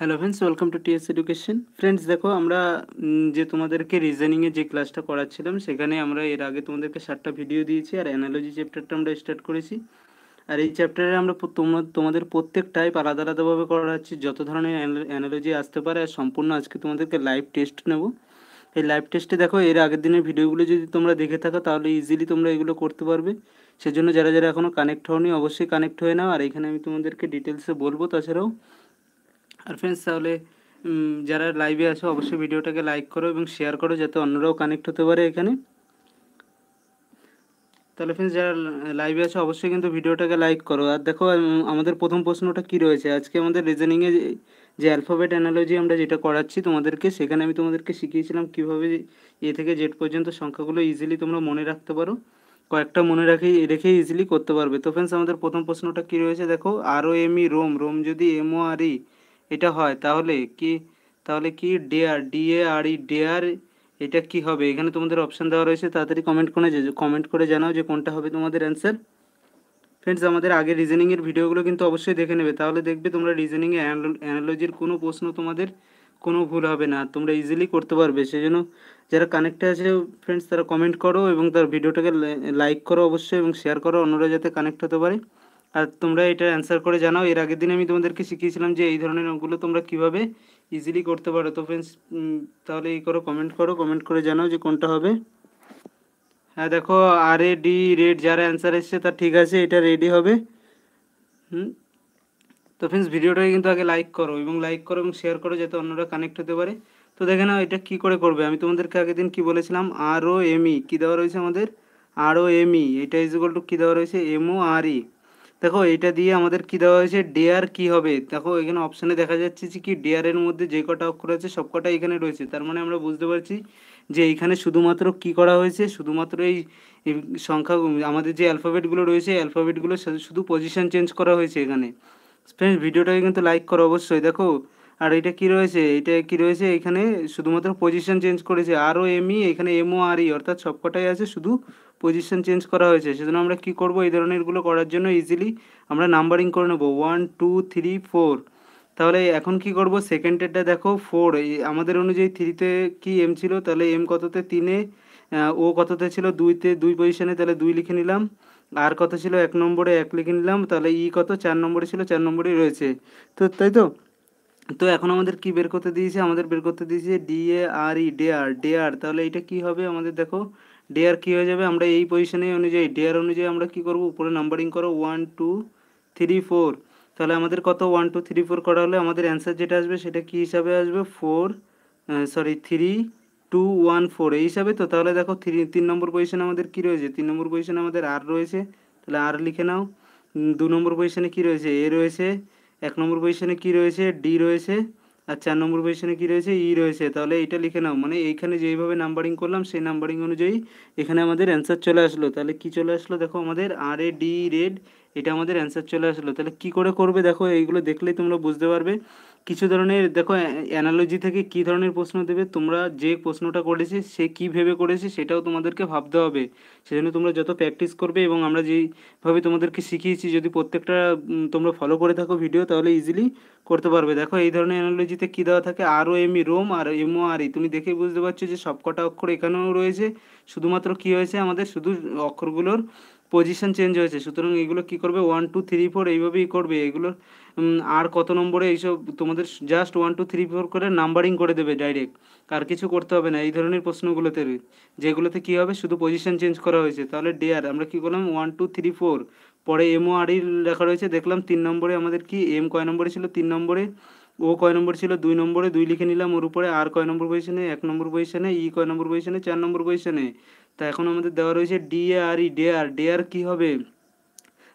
Hello friends welcome to TS education friends দেখো, আমরা যে তোমাদেরকে রিজনিংয়ে যে ক্লাসটা করাচ্ছিলাম, সেখানে আমরা এর আগে তোমাদেরকে সাতটা ভিডিও দিয়েছি আর অ্যানালজি চ্যাপ্টারটা আমরা স্টার্ট করেছি। আর এই চ্যাপ্টারে আমরা তোমাদের প্রত্যেক টাইপ আলাদা আলাদাভাবে করাচ্ছি, যত ধরনের অ্যানালজি আসতে পারে, আর সম্পূর্ণ আজকে তোমাদেরকে লাইভ টেস্ট নেব। এই লাইভ টেস্টে দেখো, এর আগের দিনের ভিডিওগুলো যদি তোমরা দেখে থাকো, তাহলে ইজিলি তোমরা এগুলো করতে পারবে। সেজন্য যারা যারা এখনও কানেক্ট হওনি, অবশ্যই কানেক্ট হয়ে নাও। আর এখানে আমি তোমাদেরকে ডিটেলসে বলব, তাছাড়াও আর ফ্রেন্ডস তাহলে যারা লাইভে আছো, অবশ্যই ভিডিওটাকে লাইক করো এবং শেয়ার করো যাতে অন্যরাও কানেক্ট হতে পারে এখানে। তাহলে ফ্রেন্ডস যারা লাইভে আছো, অবশ্যই কিন্তু ভিডিওটাকে লাইক করো। আর দেখো আমাদের প্রথম প্রশ্নটা কি রয়েছে? আজকে আমাদের রিজনিংয়ে যে অ্যালফাবেট অ্যানালজি আমরা যেটা করাচ্ছি তোমাদেরকে, সেখানে আমি তোমাদেরকে শিখিয়েছিলাম কীভাবে এ থেকে জেড পর্যন্ত সংখ্যাগুলো ইজিলি তোমরা মনে রাখতে পারো। কয়েকটা মনে রাখি, রেখে ইজিলি করতে পারবে। তো ফ্রেন্ডস আমাদের প্রথম প্রশ্নটা কি রয়েছে? দেখো আরও এম ই রোম রোম যদি এম ও আর ই এটা হয়, তাহলে কি তাহলে কি dare D A R E dare এটা কি হবে? এখানে তোমাদের অপশান দেওয়া রয়েছে, তাড়াতাড়ি কমেন্ট করে যে কমেন্ট করে জানাও যে কোনটা হবে তোমাদের অ্যান্সার ফ্রেন্ডস আমাদের আগে রিজনিংয়ের ভিডিওগুলো কিন্তু অবশ্যই দেখে নেবে। তাহলে দেখবে তোমরা রিজনিংয়ে অ্যানালজির কোনো প্রশ্ন তোমাদের কোনো ভুল হবে না। তোমরা ইজিলি করতে পারবে। সেই জন্য যারা কানেক্টে আছে ফ্রেন্ডস তারা কমেন্ট করো এবং তার ভিডিওটাকে লাইক করো অবশ্যই এবং শেয়ার করো। অন্যরা যাতে কানেক্ট হতে পারে। আর তোমরা এটা অ্যান্সার করে জানাও। এর আগের দিন আমি তোমাদেরকে শিখিয়েছিলাম যে এই ধরনের অঙ্কগুলো তোমরা কীভাবে ইজিলি করতে পারো। তো ফ্রেন্ডস তাহলে এই করো কমেন্ট করো কমেন্ট করে জানাও যে কোনটা হবে। হ্যাঁ দেখো আর এ ডি রেড যারা অ্যান্সার এসছে তার ঠিক আছে, এটা রেডি হবে। হুম? তো ফ্রেন্ডস ভিডিওটাকে কিন্তু আগে লাইক করো এবং লাইক করো এবং শেয়ার করো যাতে অন্যরা কানেক্ট হতে পারে। তো দেখে নাও, এটা কি করে করবে? আমি তোমাদেরকে আগের দিন কি বলেছিলাম? আর ও এম ই কী দেওয়া রয়েছে আমাদের? আর ও এম ই এটা ইজ ইকুয়াল টু কী দেওয়া রয়েছে? এম ও আর ই দেখো, এটা দিয়ে আমাদের কি দেওয়া হয়েছে? ডেয়ার কি হবে? দেখো, এখানে অপশানে দেখা যাচ্ছে যে কি ডেয়ারের মধ্যে যে কটা অক্ষর আছে, সব কটা এখানে রয়েছে। তার মানে আমরা বুঝতে পারছি যে এইখানে শুধুমাত্র কি করা হয়েছে? শুধুমাত্র এই সংখ্যা, আমাদের যে অ্যালফাবেটগুলো রয়েছে অ্যালফাবেটগুলো শুধু পজিশন চেঞ্জ করা হয়েছে এখানে। ফ্রেন্ডস ভিডিওটাকে কিন্তু লাইক করো অবশ্যই, দেখো। আর এটা কি রয়েছে? এটা কি রয়েছে? এখানে শুধুমাত্র পজিশন চেঞ্জ করেছে। আরও এমই এখানে এমও আর ই অর্থাৎ সবকটাই আছে, শুধু পজিশন চেঞ্জ করা হয়েছে, সেজন্য আমরা কি করব? এই ধরনেরগুলো করার জন্য ইজিলি আমরা নাম্বারিং করে নেব। ওয়ান টু থ্রি ফোর তাহলে এখন কি করব? সেকেন্ডেরটা দেখো ফোর আমাদের অনুযায়ী থ্রিতে কি এম ছিল? তাহলে এম কততে? তিনে ও কততে ছিল? দুইতে দুই পজিশনে তাহলে দুই লিখে নিলাম। আর কত ছিল? এক নম্বরে এক লিখে নিলাম। তাহলে ই কত? চার নম্বরে ছিল, চার নম্বরেই রয়েছে। তো তাই তো? তো এখন আমাদের কি বের করতে দিয়েছে? আমাদের বের করতে দিয়েছে D A R E dare dare তাহলে এটা কি হবে? আমাদের দেখো ডেয়ার কি হয়ে যাবে? আমরা এই পজিশনে অনুযায়ী ডেয়ার অনুযায়ী আমরা কি করব? উপরে নাম্বারিং করো ওয়ান টু থ্রি ফোর তাহলে আমাদের কত? ওয়ান টু থ্রি ফোর করা হলে আমাদের অ্যান্সার যেটা আসবে, সেটা কি হিসাবে আসবে? Four sorry three two one four এই হিসাবে তো? তাহলে দেখো থ্রি তিন নম্বর পজিশনে আমাদের কি রয়েছে? তিন নম্বর পজিশনে আমাদের আর রয়েছে। তাহলে আর লিখে নাও। দু নম্বর পজিশনে কি রয়েছে? এ রয়েছে। এক নম্বর পজিশনে কি রয়েছে? ডি রয়েছে। আর চার নম্বর পজিশনে কি রয়েছে? ই রয়েছে। তাহলে এটা লিখে নাও। মানে এইখানে যেইভাবে নাম্বারিং করলাম, সেই নাম্বারিং অনুযায়ী এখানে আমাদের অ্যান্সার চলে আসলো। তাহলে কি চলে আসলো? দেখো আমাদের আর এ ডি রেড এটা আমাদের অ্যান্সার চলে আসলো। তাহলে কি করে করবে? দেখো এইগুলো দেখলেই তোমরা বুঝতে পারবে। কিছু ধরনের, দেখো অ্যানালজি থেকে কি ধরনের প্রশ্ন দেবে, তোমরা যে প্রশ্নটা করেছে, সে কি ভেবে করেছে, সেটাও তোমাদেরকে ভাবতে হবে। সেজন্য তোমরা যত প্র্যাকটিস করবে এবং আমরা যেইভাবে তোমাদেরকে শিখিয়েছি, যদি প্রত্যেকটা তোমরা ফলো করে থাকো ভিডিও তাহলে ইজিলি করতে পারবে। দেখো, এই ধরনের অ্যানালজিতে কী দেওয়া থাকে? আর ও এমই রোম আর এমও আর ই তুমি দেখেই বুঝতে পারছ যে সবকটা অক্ষর এখানেও রয়েছে। শুধুমাত্র কি হয়েছে আমাদের? শুধু অক্ষরগুলোর পজিশন চেঞ্জ হয়েছে। সুতরাং এগুলো কি করবে? ওয়ান টু থ্রি ফোর এইভাবেই করবে। এগুলোর আর কত নম্বরে এইসব তোমাদের just one two three four করে নাম্বারিং করে দেবে ডাইরেক্ট আর কিছু করতে হবে না। এই ধরনের প্রশ্নগুলোতে যেগুলোতে কি হবে? শুধু পজিশন চেঞ্জ করা হয়েছে। তাহলে ডেয়ার আমরা কি করলাম? ওয়ান টু থ্রি ফোর পরে এমও আর লেখা রয়েছে। দেখলাম তিন নম্বরে আমাদের কি? এম কয় নম্বরে ছিল? তিন নম্বরে। ও কয় নম্বর ছিল? দুই নম্বরে। দুই লিখে নিলাম। ওর উপরে আর কয় নম্বর পজিশনে এক নম্বর পজিশনে ই কয় নম্বর পজিশনে চার নম্বর পজিশনে তা এখন আমাদের দেওয়া রয়েছে D A R E dare dare কি হবে?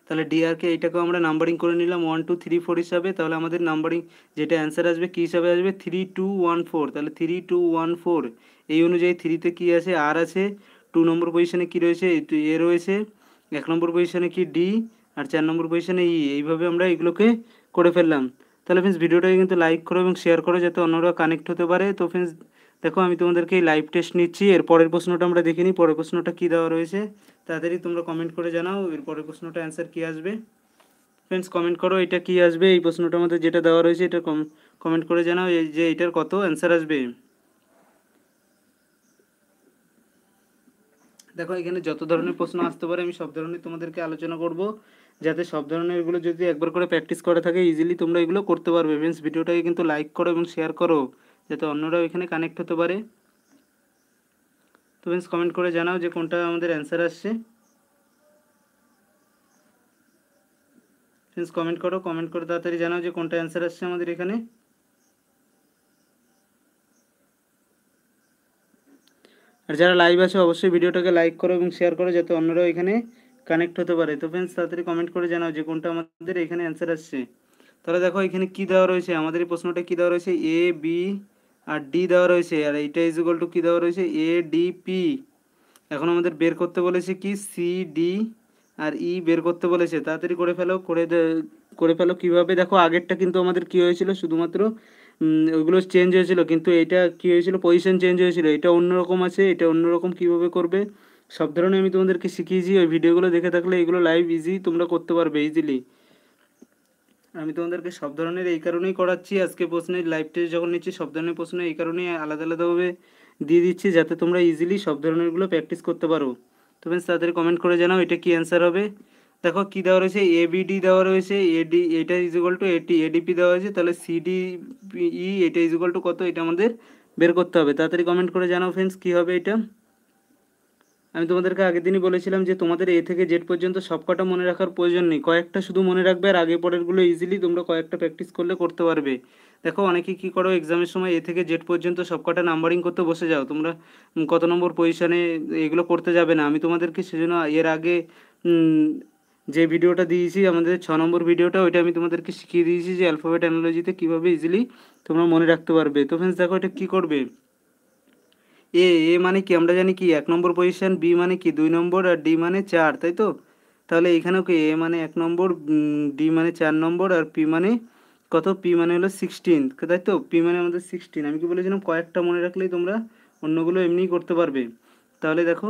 তাহলে ডিআরকে এইটাকেও আমরা নাম্বারিং করে নিলাম ওয়ান টু থ্রি ফোর হিসাবে। তাহলে আমাদের নাম্বারিং যেটা অ্যান্সার আসবে, কী হিসাবে আসবে? থ্রি টু ওয়ান ফোর তাহলে থ্রি টু ওয়ান ফোর এই অনুযায়ী থ্রিতে কী আছে? আর আছে। টু নম্বর পজিশনে কী রয়েছে? এ রয়েছে। এক নম্বর পজিশনে কি ডি আর চার নম্বর পজিশনে ই এইভাবে আমরা এগুলোকে করে ফেললাম। তাহলে ফ্রেন্ডস ভিডিওটাকে কিন্তু লাইক করো এবং শেয়ার করো যাতে অন্যরা কানেক্ট হতে পারে। তো ফ্রেন্ডস দেখো, আমি তোমাদেরকে লাইভ টেস্ট নিচ্ছি, এর পরের প্রশ্নটা আমরা দেখে নিই, পরের প্রশ্নটা কী দেওয়া রয়েছে, তাড়াতাড়ি তোমরা কমেন্ট করে জানাও, এর পরের প্রশ্নটা অ্যান্সার কী আসবে। ফ্রেন্ডস কমেন্ট করো, এটা কি আসবে, এই প্রশ্নটার মধ্যে যেটা দেওয়া রয়েছে, এটা কমেন্ট করে জানাও যে এটার কত অ্যান্সার আসবে। দেখো, এখানে যত ধরনের প্রশ্ন আসতে পারে, আমি সব ধরনের তোমাদেরকে আলোচনা করব, যাতে সব ধরনের এগুলো যদি একবার করে প্র্যাকটিস করা থাকে ইজিলি তোমরা এগুলো করতে পারবে। ফ্রেন্ডস ভিডিওটাকে কিন্তু লাইক করো এবং শেয়ার করো। যাতে অন্যরাও এখানে কানেক্ট হতে পারে। তো কমেন্ট করে জানাও যে কোনটা আমাদের অ্যান্সার আসছে। ফ্রেন্ডস কমেন্ট করো কমেন্ট করে তাড়াতাড়ি জানাও যে কোনটা অ্যান্সার আসছে আমাদের এখানে। আর যারা লাইভ আছে, অবশ্যই ভিডিওটাকে লাইক করো এবং শেয়ার করো যাতে অন্যরাও এখানে কানেক্ট হতে পারে। তো ফ্রেন্ডস তাড়াতাড়ি কমেন্ট করে জানাও যে কোনটা আমাদের এখানে অ্যান্সার আসছে। তাহলে দেখো এখানে কি দেওয়া রয়েছে? আমাদের এই প্রশ্নটা কি দেওয়া রয়েছে? এ বি আর ডি দেওয়া রয়েছে, আর এইটা ইজ ইকুয়াল টু কী দেওয়া রয়েছে? এ ডি পি এখন আমাদের বের করতে বলেছে কি? সি ডি আর ই বের করতে বলেছে। তাড়াতাড়ি করে ফেলো, করে করে ফেলো। কীভাবে? দেখো, আগেরটা কিন্তু আমাদের কী হয়েছিল? শুধুমাত্র ওইগুলো চেঞ্জ হয়েছিল। কিন্তু এটা কী হয়েছিল? পজিশন চেঞ্জ হয়েছিল। এটা অন্যরকম আছে, এটা অন্যরকম কীভাবে করবে? সব ধরনের আমি তোমাদেরকে শিখিয়েছি। ওই ভিডিওগুলো দেখে থাকলে এগুলো লাইভ ইজি তোমরা করতে পারবে ইজিলি আমি তোমাদেরকে সব ধরনের এই কারণেই করাচ্ছি। আজকে প্রশ্নের লাইভ টেস্ট যখন নিচ্ছি, সব ধরনের প্রশ্ন এই কারণেই আলাদা আলাদাভাবে দিয়ে দিচ্ছি, যাতে তোমরা ইজিলি সব ধরনেরগুলো প্র্যাকটিস করতে পারো। তো ফ্রেন্ডস তাড়াতাড়ি কমেন্ট করে জানাও, এটা কি অ্যান্সার হবে? দেখো, কি দেওয়া রয়েছে? এ এবিডি দেওয়া রয়েছে এডি এটা ইজ ইকুয়াল টু এটি এডিপি দেওয়া হয়েছে, তাহলে সিডি ই এটা ইজ ইকুয়াল টু কত? এটা আমাদের বের করতে হবে। তাড়াতাড়ি কমেন্ট করে জানাও ফ্রেন্ডস কী হবে এটা? আমি তোমাদেরকে আগের দিনই বলেছিলাম যে তোমাদের এ থেকে জেড পর্যন্ত সবকটা মনে রাখার প্রয়োজন নেই। কয়েকটা শুধু মনে রাখবে আর আগে পরেরগুলো ইজিলি তোমরা কয়েকটা প্র্যাকটিস করলে করতে পারবে। দেখো, অনেকে কী করো এক্সামের সময় এ থেকে জেড পর্যন্ত সবকটা নাম্বারিং করতে বসে যাও। তোমরা কত নম্বর পজিশানে এগুলো করতে যাবে না। আমি তোমাদেরকে সেজন্য এর আগে যে ভিডিওটা দিয়েছি, আমাদের ছ নম্বর ভিডিওটা, ওইটা আমি তোমাদেরকে শিখিয়ে দিয়েছি যে অ্যালফাবেট অ্যানালজিতে কীভাবে ইজিলি তোমরা মনে রাখতে পারবে। তো ফ্রেন্ডস দেখো এটা কী করবে? এ এ মানে কি? আমরা জানি কি, এক নম্বর পজিশন বি মানে কি? দুই নম্বর আর ডি মানে চার, তাই তো? তাহলে এখানেও কি এ মানে এক নম্বর ডি মানে চার নম্বর আর পি মানে কত? পি মানে হলো সিক্সটিন তাই তো? পি মানে আমাদের সিক্সটিন আমি কি বলেছিলাম? কয়েকটা মনে রাখলেই তোমরা অন্যগুলো এমনিই করতে পারবে। তাহলে দেখো,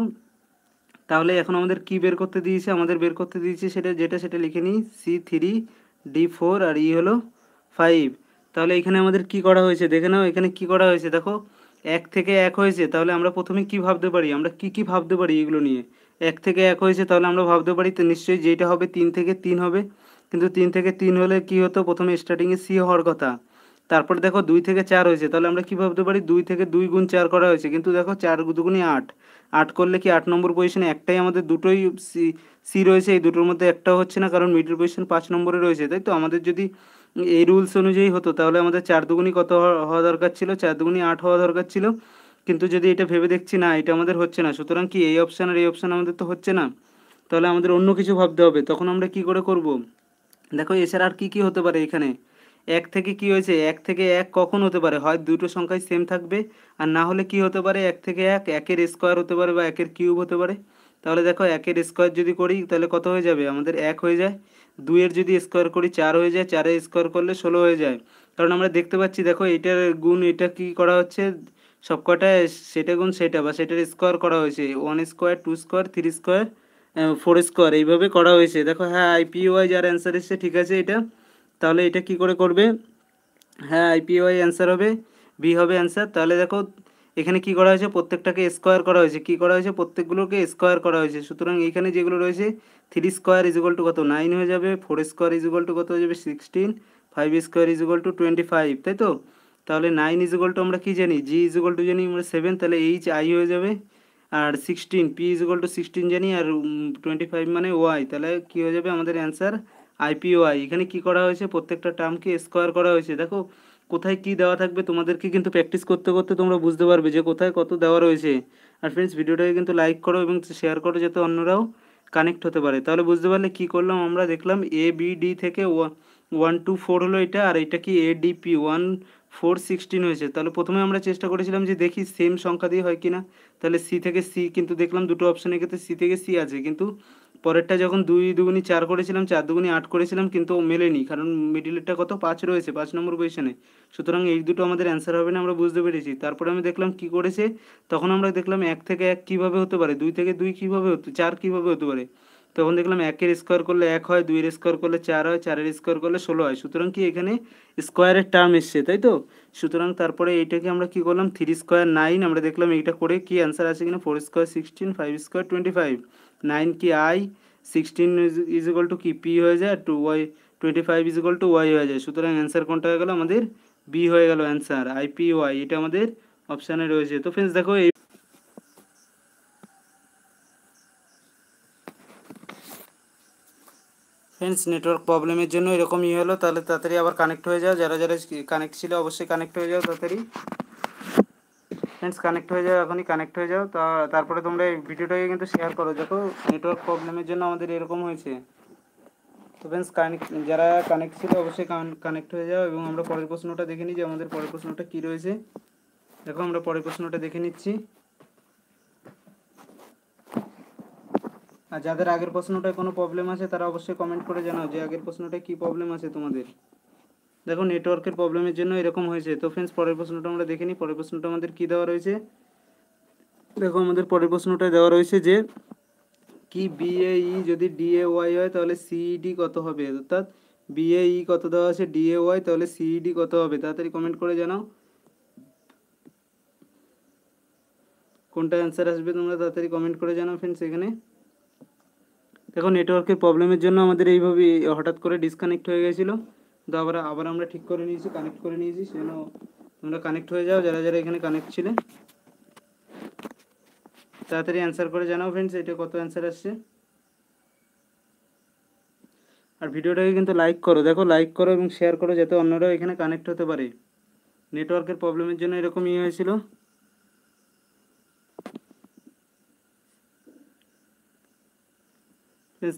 তাহলে এখন আমাদের কি বের করতে দিয়েছে? আমাদের বের করতে দিয়েছে সেটা, যেটা সেটা লিখে নিই। সি থ্রি ডি ফোর আর ই হলো ফাইভ তাহলে এখানে আমাদের কি করা হয়েছে? দেখে নাও, এখানে কি করা হয়েছে? দেখো এক থেকে এক হয়েছে, তাহলে আমরা প্রথমে কি ভাবতে পারি? আমরা কি কি ভাবতে পারি এগুলো নিয়ে? এক থেকে এক হয়েছে, তাহলে আমরা ভাবতে পারি তো নিশ্চয়ই যেটা হবে তিন থেকে তিন হবে। কিন্তু তিন থেকে তিন হলে কি হতো? প্রথমে স্টার্টিংয়ে সি হওয়ার কথা। তারপর দেখো দুই থেকে চার হয়েছে, তাহলে আমরা কী ভাবতে পারি? দুই থেকে দুই গুণ চার করা হয়েছে। কিন্তু দেখো চার দুগুণই আট। আট করলে কি আট নম্বর পজিশনে একটাই আমাদের দুটোই সি সি রয়েছে, এই দুটোর মধ্যে একটাও হচ্ছে না, কারণ মিডল পজিশন পাঁচ নম্বরে রয়েছে, তাই তো? আমাদের যদি এই রুলস অনুযায়ী হতো, তাহলে আমাদের চার দুগুণই কত হওয়া দরকার ছিল? চার দুগুণই আট হওয়া দরকার ছিল, কিন্তু যদি এটা ভেবে দেখছি, না, এটা আমাদের হচ্ছে না, সুতরাং কি এই অপশান আর এই অপশান আমাদের তো হচ্ছে না, তাহলে আমাদের অন্য কিছু ভাবতে হবে, তখন আমরা কি করে করব? দেখো, এছাড়া আর কি কি হতে পারে এখানে? এক থেকে কি হয়েছে? এক থেকে এক কখন হতে পারে? হয় দুটো সংখ্যায় সেম থাকবে, আর না হলে কি হতে পারে? এক থেকে এক, একের স্কোয়ার হতে পারে বা একের কিউব হতে পারে। তাহলে দেখো একের স্কোয়ার যদি করি, তাহলে কত হয়ে যাবে? আমাদের এক হয়ে যায়। দুইয়ের যদি স্কোয়ার করি, চার হয়ে যায়। চারের স্কোয়ার করলে ষোলো হয়ে যায়। কারণ আমরা দেখতে পাচ্ছি, দেখো এটার গুণ এটা কি করা হচ্ছে? সবকটা সেটা গুণ সেটা বা সেটার স্কোয়ার করা হয়েছে। One square two square three square four square এইভাবে করা হয়েছে। দেখো হ্যাঁ আইপিওয়াই যার অ্যান্সার এসছে, ঠিক আছে এটা। তাহলে এটা কি করে করবে? হ্যাঁ আইপিওয়াই অ্যান্সার হবে বি হবে অ্যান্সার তাহলে দেখো, এখানে কি করা হয়েছে? প্রত্যেকটাকে স্কোয়ার করা হয়েছে। কি করা হয়েছে? প্রত্যেকগুলোকে স্কোয়ার করা হয়েছে। সুতরাং এখানে যেগুলো রয়েছে three square is equal to কত? নাইন হয়ে যাবে four square is equal to কত হয়ে যাবে? Sixteen five square is equal to twenty five তাই তো? তাহলে নাইন ইজ ইকুয়াল টু আমরা কী জানি? জি ইজ ইকুয়াল টু জানি আমরা সেভেন তাহলে এইচ আই হয়ে যাবে। আর sixteen P is equal to sixteen জানি, আর টোয়েন্টি ফাইভ মানে ওয়াই তাহলে কী হয়ে যাবে? আমাদের অ্যান্সার আইপিওআই এখানে কি করা হয়েছে? প্রত্যেকটা টার্মকে স্কোয়ার করা হয়েছে। দেখো, কোথায় কি দেওয়া থাকবে তোমাদেরকে কিন্তু প্র্যাকটিস করতে করতে তোমরা বুঝতে পারবে যে কোথায় কত দেওয়া রয়েছে। আর ফ্রেন্ডস ভিডিওটাকে কিন্তু লাইক করো এবং শেয়ার করো যাতে অন্যরাও কানেক্ট হতে পারে। তাহলে বুঝতে পারলে কি করলাম আমরা? দেখলাম এ বি ডি থেকে ওয়ান টু ফোর হলো এটা, আর এটা কি A DP one four sixteen হয়েছে। তাহলে প্রথমে আমরা চেষ্টা করেছিলাম যে দেখি সেম সংখ্যা দিয়ে হয় কি না তাহলে সি থেকে সি কিন্তু দেখলাম দুটো অপশানের ক্ষেত্রে সি থেকে সি আছে। কিন্তু পরেরটা যখন দুই দুগুনি চার করেছিলাম, চার দুগুনি আট করেছিলাম, কিন্তু মেলেনি। কারণ মিডিলেরটা কত? পাঁচ রয়েছে, পাঁচ নম্বর পজিশনে সুতরাং এই দুটো আমাদের অ্যান্সার হবে না, আমরা বুঝতে পেরেছি। তারপরে আমি দেখলাম কি করেছে? তখন আমরা দেখলাম এক থেকে এক কীভাবে হতে পারে? দুই থেকে দুই কীভাবে হতো, চার কীভাবে হতে পারে? তখন দেখলাম একের স্কোয়ার করলে এক হয়, দুইয়ের স্কোয়ার করলে চার হয়, চারের স্কোয়ার করলে ষোলো হয়। সুতরাং কি এখানে স্কোয়ারের টার্ম এসছে, তাই তো? সুতরাং তারপরে এইটাকে আমরা কি করলাম? থ্রি স্কোয়ার নাইন আমরা দেখলাম এইটা করে কি অ্যান্সার আছে কিনা? Four square sixteen five square twenty five nine কি I, sixteen is equal to কি? পি হয়ে যায় two Y twenty five is equal to Y হয়ে যায়। সুতরাং অ্যান্সার কোনটা হয়ে গেল? আমাদের বি হয়ে গেল অ্যান্সার আইপি ওয়াই এটা আমাদের অপশানে রয়েছে। তো ফ্রেন্ডস দেখো এই ফ্রেন্ডস নেটওয়ার্ক প্রবলেমের জন্য এরকম ইয়ে হলো। তাহলে তাড়াতাড়ি আবার কানেক্ট হয়ে যাও। যারা যারা কানেক্ট ছিল, অবশ্যই কানেক্ট হয়ে যাও। তাড়াতাড়ি ফ্রেন্ডস কানেক্ট হয়ে যাও, এখনই কানেক্ট হয়ে যাও। তা, তারপরে তোমরা এই ভিডিওটাকে কিন্তু শেয়ার করো। দেখো নেটওয়ার্ক প্রবলেমের জন্য আমাদের এরকম হয়েছে। তো ফ্রেন্ডস কানেক্ট যারা কানেক্ট ছিল, অবশ্যই কানেক্ট হয়ে যাও এবং আমরা পরের প্রশ্নটা দেখে নিই যে আমাদের পরের প্রশ্নটা কী রয়েছে। দেখো, আমরা পরের প্রশ্নটা দেখে নিচ্ছি। আর যাদের আগের প্রশ্নটায় কোনো প্রবলেম আছে, তারা অবশ্যই কমেন্ট করে জানাও যে আগের প্রশ্নটায় কী প্রবলেম আছে তোমাদের। দেখো নেটওয়ার্কের প্রবলেমের জন্য এরকম হয়েছে। তো ফ্রেন্ডস পরের প্রশ্নটা আমরা দেখে নিই। পরের প্রশ্নটা আমাদের কী দেওয়া রয়েছে? দেখো, আমাদের পরের প্রশ্নটায় দেওয়া রয়েছে যে, কি বিএই যদি ডিএ ওয়াই হয়, তাহলে সিইডি কত হবে? অর্থাৎ বিএই কত দেওয়া আছে? ডিএ ওয়াই তাহলে সিইডি কত হবে? তাড়াতাড়ি কমেন্ট করে জানাও। কোনটা অ্যান্সার আসবে তোমরা তাড়াতাড়ি কমেন্ট করে জানাও ফ্রেন্ডস এখানে। দেখো নেটওয়ার্কের প্রবলেমের জন্য আমাদের এইভাবে হঠাৎ করে ডিসকানেক্ট হয়ে গেছিল। তো আবার আবার আমরা ঠিক করে নিয়েছি কানেক্ট করে নিয়েছি, সেজন্য তোমরা কানেক্ট হয়ে যাও, যারা যারা এখানে কানেক্ট ছিলে। তাড়াতাড়ি অ্যান্সার করে জানাও ফ্রেন্ডস এটা কত অ্যান্সার আসছে। আর ভিডিওটাকে কিন্তু লাইক করো, দেখো লাইক করো এবং শেয়ার করো, যাতে অন্যরাও এখানে কানেক্ট হতে পারে। নেটওয়ার্কের প্রবলেমের জন্য এরকম ইয়ে হয়েছিল।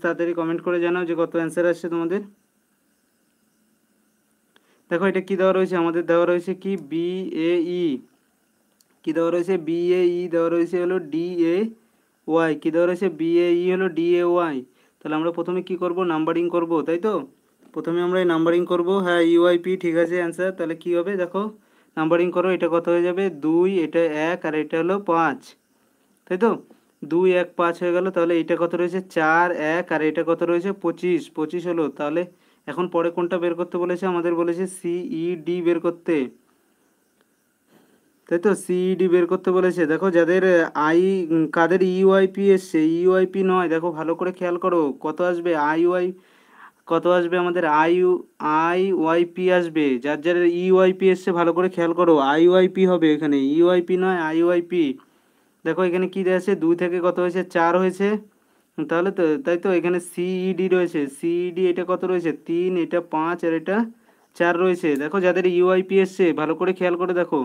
তাড়াতাড়ি কমেন্ট করে জানাও যে কত অ্যান্সার আসছে তোমাদের। দেখো, এটা কি দেওয়া রয়েছে? আমাদের দেওয়া রয়েছে কি? বি এ ই কি দেওয়া রয়েছে? বি এ ই দেওয়া রয়েছে হলো ডি এ ওয়াই কি দেওয়া রয়েছে? বি এ ই হলো ডি এ ওয়াই তাহলে আমরা প্রথমে কি করব? নাম্বারিং করব, তাই তো? প্রথমে আমরা এই নাম্বারিং করব। হ্যাঁ ইউআইপি ঠিক আছে অ্যান্সার তাহলে কি হবে? দেখো নাম্বারিং করো, এটা কত হয়ে যাবে? দুই, এটা এক, আর এটা হলো পাঁচ। তাই তো? দুই, এক, পাঁচ হয়ে গেল। তাহলে এটা কত রয়েছে? চার, এক, আর এটা কত রয়েছে? পঁচিশ। পঁচিশ হলো। তাহলে এখন পরে কোনটা বের করতে বলেছে? আমাদের বলেছে সিইডি বের করতে। তাই তো? সিইডি বের করতে বলেছে। দেখো, যাদের আই কাদের ইউআইপি এসছে ইউআইপি নয়, দেখো, ভালো করে খেয়াল করো, কত আসবে? আইওয়াই কত আসবে আমাদের? আই আই ওয়াইপি আসবে। যার যার ইউআইপি এসছে, ভালো করে খেয়াল করো আইওয়াইপি হবে এখানে। ইউআইপি নয় আইওয়াইপি দেখো, এখানে কী আছে? দুই থেকে কত হয়েছে? চার হয়েছে। তাহলে তো, তাই তো এখানে সিইডি রয়েছে। সিইডি এটা কত রয়েছে? তিন, এটা পাঁচ আর এটা চার রয়েছে। দেখো, যাদের ইউআইপি এসছে, ভালো করে খেয়াল করে দেখো।